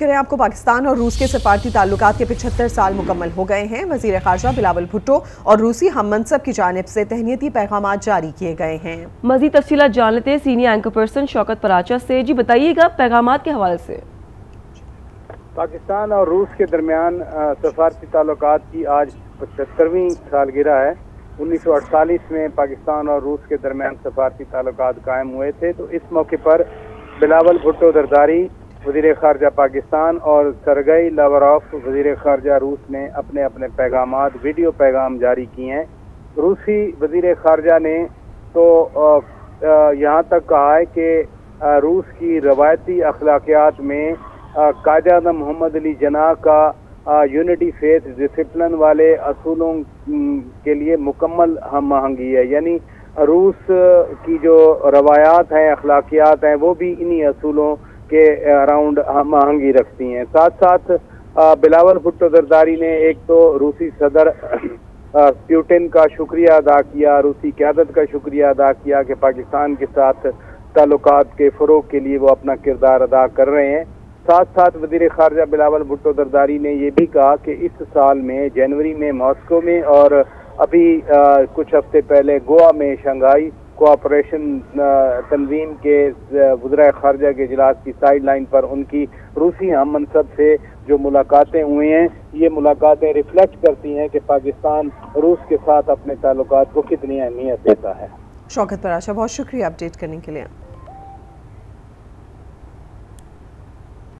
کریں آپ کو پاکستان اور روس کے سفارتی تعلقات کے پچھتر سال مکمل ہو گئے ہیں۔ وزیر خارجہ بلاول بھٹو اور روسی ہم منصب کی جانب سے تہنیتی پیغامات جاری کیے گئے ہیں۔ مزید تفصیلات جان لیتے senior anchor person Shaukat Paracha سے۔ جی بتائیے گا پیغامات کے حوالے سے۔ پاکستان اور روس کے درمیان سفارتی تعلقات کی آج پچہترویں سالگرہ ہے۔ انیس سو اڑتالیس میں پاکستان اور روس کے درمیان سفارتی تعلقات قائم ہوئے تھے۔ تو اس موقع پر بلاول بھٹو درداری وزیر خارجہ پاکستان اور سرگئی لاوراف وزیر خارجہ روس نے اپنے اپنے پیغامات، ویڈیو پیغام جاری کیے ہیں۔ روسی وزیر خارجہ نے تو یہاں تک کہا ہے کہ روس کی روایتی اخلاقیات میں قاجہ محمد علی جناح کا یونٹی فیتھ ڈسپلن والے اصولوں کے لیے مکمل ہم آہنگی ہے۔ یعنی روس کی جو روایات ہیں، اخلاقیات ہیں، وہ بھی انہی اصولوں کے اراؤنڈ ہم آہنگی رکھتی ہیں۔ ساتھ ساتھ بلاول بھٹو درداری نے ایک تو روسی صدر پیوٹن کا شکریہ ادا کیا، روسی قیادت کا شکریہ ادا کیا کہ پاکستان کے ساتھ تعلقات کے فروغ کے لیے وہ اپنا کردار ادا کر رہے ہیں۔ ساتھ ساتھ وزیر خارجہ بلاول بھٹو درداری نے یہ بھی کہا کہ اس سال میں، جنوری میں ماسکو میں اور ابھی کچھ ہفتے پہلے گوا میں شنگھائی کوآپریشن تنظیم کے وزرائے خارجہ کے اجلاس کی سائیڈ لائن پر ان کی روسی ہم منصب سے جو ملاقاتیں ہوئی ہیں، یہ ملاقاتیں ریفلیکٹ کرتی ہیں کہ پاکستان روس کے ساتھ اپنے تعلقات کو کتنی اہمیت دیتا ہے۔ شوکت پراشا بہت شکریہ اپڈیٹ کرنے کے لیے۔